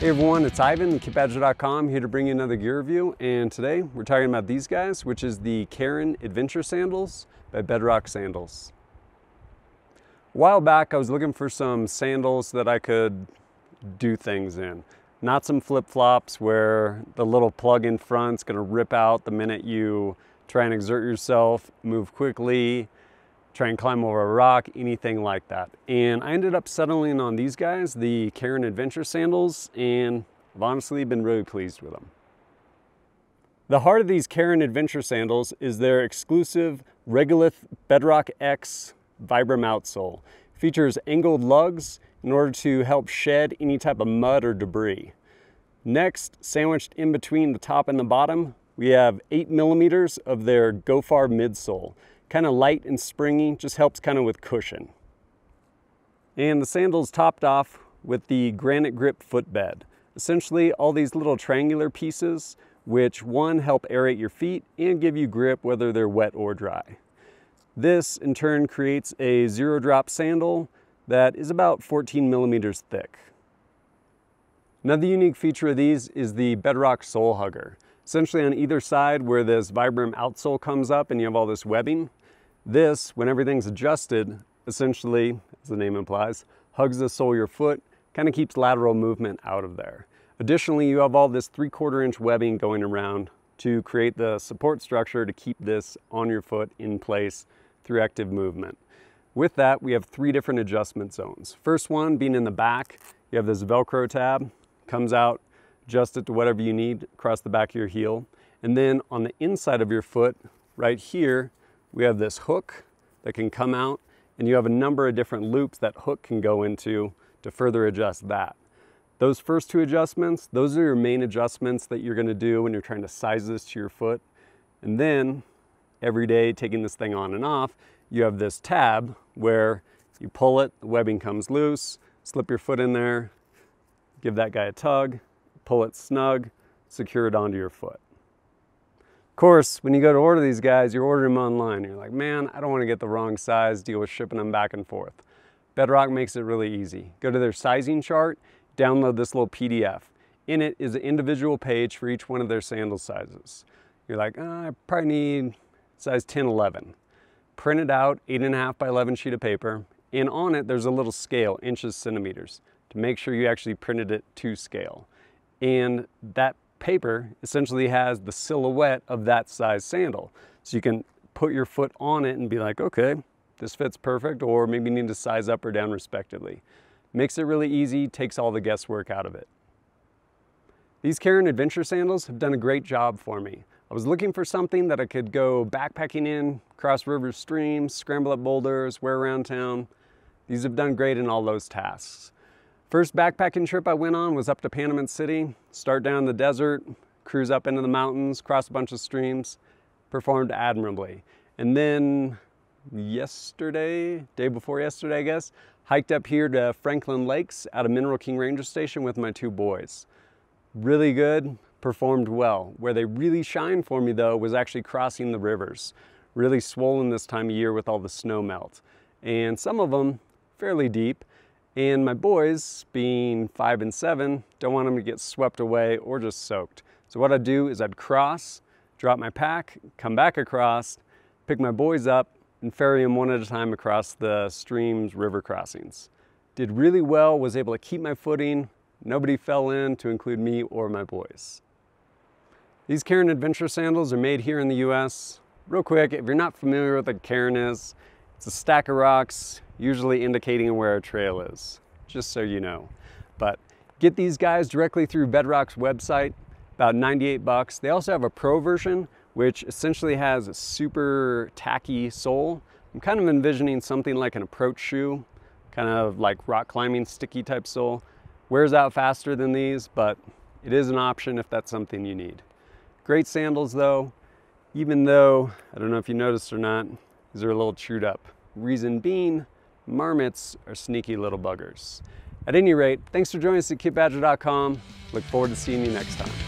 Hey everyone, it's Ivan, KitBadger.com, here to bring you another gear review. And today we're talking about these guys, which is the Cairn Adventure Sandals by Bedrock Sandals. A while back, I was looking for some sandals that I could do things in. Not some flip-flops where the little plug in front's gonna rip out the minute you try and exert yourself, move quickly, try and climb over a rock, anything like that. And I ended up settling on these guys, the Cairn Adventure sandals, and I've honestly been really pleased with them. The heart of these Cairn Adventure sandals is their exclusive Regolith Bedrock X Vibram outsole. It features angled lugs in order to help shed any type of mud or debris. Next, sandwiched in between the top and the bottom, we have eight millimeters of their Gofar midsole. Kind of light and springy, just helps kind of with cushion. And the sandals topped off with the granite grip footbed. Essentially all these little triangular pieces which one help aerate your feet and give you grip whether they're wet or dry. This in turn creates a zero drop sandal that is about 14 millimeters thick. Another unique feature of these is the Bedrock Sole Hugger. Essentially on either side where this Vibram outsole comes up and you have all this webbing, this, when everything's adjusted, essentially, as the name implies, hugs the sole of your foot, kind of keeps lateral movement out of there. Additionally, you have all this three quarter inch webbing going around to create the support structure to keep this on your foot in place through active movement. With that, we have three different adjustment zones. First one being in the back, you have this Velcro tab, comes out adjust it to whatever you need across the back of your heel. And then on the inside of your foot, right here, we have this hook that can come out and you have a number of different loops that hook can go into to further adjust that. Those first two adjustments, those are your main adjustments that you're gonna do when you're trying to size this to your foot. And then every day taking this thing on and off, you have this tab where you pull it, the webbing comes loose, slip your foot in there, give that guy a tug, pull it snug, secure it onto your foot. Course, when you go to order these guys, you're ordering them online. You're like, man, I don't want to get the wrong size, deal with shipping them back and forth. Bedrock makes it really easy. Go to their sizing chart, download this little PDF. In it is an individual page for each one of their sandal sizes. You're like, oh, I probably need size 10, 11. Print it out, eight and a half by 11 sheet of paper, and on it there's a little scale, inches, centimeters, to make sure you actually printed it to scale. And that paper essentially has the silhouette of that size sandal. So you can put your foot on it and be like, okay, this fits perfect, or maybe you need to size up or down respectively. Makes it really easy, takes all the guesswork out of it. These Cairn Adventure sandals have done a great job for me. I was looking for something that I could go backpacking in, cross rivers, streams, scramble up boulders, wear around town. These have done great in all those tasks. First backpacking trip I went on was up to Panamint City, start down the desert, cruise up into the mountains, cross a bunch of streams, performed admirably. And then yesterday, day before yesterday I guess, hiked up here to Franklin Lakes out of Mineral King Ranger Station with my two boys. Really good, performed well. Where they really shined for me though was actually crossing the rivers. Really swollen this time of year with all the snow melt. And some of them fairly deep, and my boys, being five and seven, don't want them to get swept away or just soaked. So what I'd do is I'd cross, drop my pack, come back across, pick my boys up, and ferry them one at a time across the streams, river crossings. Did really well, was able to keep my footing, nobody fell in to include me or my boys. These Cairn Adventure sandals are made here in the US. Real quick, if you're not familiar with what a Cairn is, it's a stack of rocks usually indicating where a trail is, just so you know. But get these guys directly through Bedrock's website, about 98 bucks. They also have a pro version, which essentially has a super tacky sole. I'm kind of envisioning something like an approach shoe, kind of like rock climbing sticky type sole. Wears out faster than these, but it is an option if that's something you need. Great sandals though, even though, I don't know if you noticed or not, these are a little chewed up. Reason being, marmots are sneaky little buggers. At any rate, thanks for joining us at kitbadger.com. Look forward to seeing you next time.